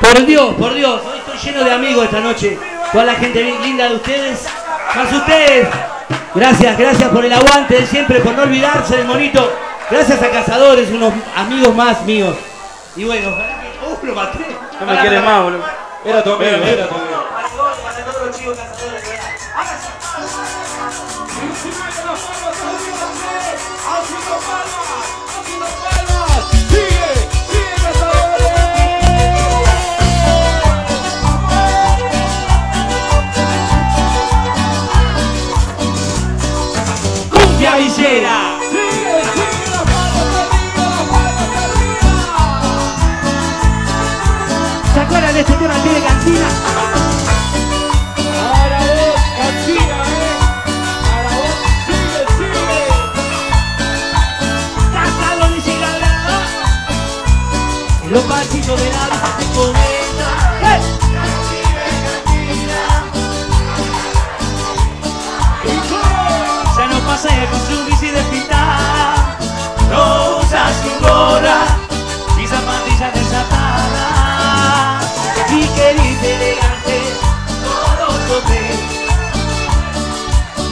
Por Dios, por Dios, hoy estoy lleno de amigos esta noche. Toda la gente linda de ustedes. Más ustedes. Gracias, gracias por el aguante de siempre, por no olvidarse del monito. Gracias a Cazadores, unos amigos más míos. Y bueno, ojalá que. ¡Uh, lo maté! No me quieres más, boludo. Era tu amigo, era tu amigo. ¡Cumbia villera! ¿Se acuerdan de este tema al pie de cantina? Para vos, cantina, eh. Para vos, sigue, sigue. Cazadores y Galera. En los pasillos de la vida se comenta.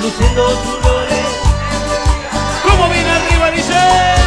Luciendo su lore. ¿Cómo viene arriba, dice?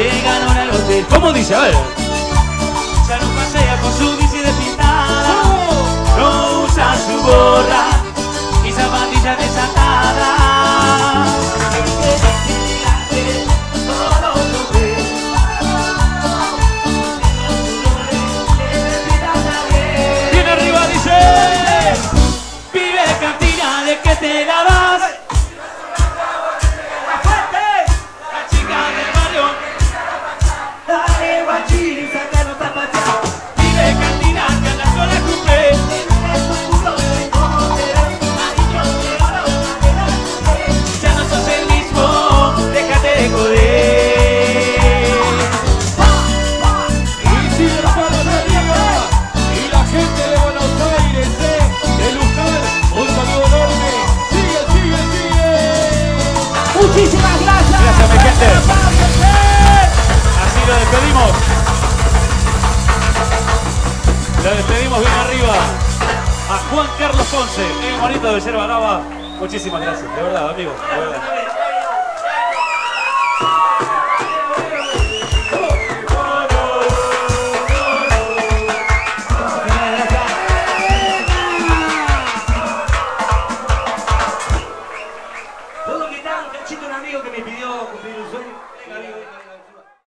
Llegaron al hotel. ¿Cómo dice? A ver. Muchísimas gracias. Gracias, mi gente. Así lo despedimos. Lo despedimos bien arriba. A Juan Carlos Ponce, el bonito de Yerba Brava. Muchísimas gracias, de verdad, amigos. De verdad.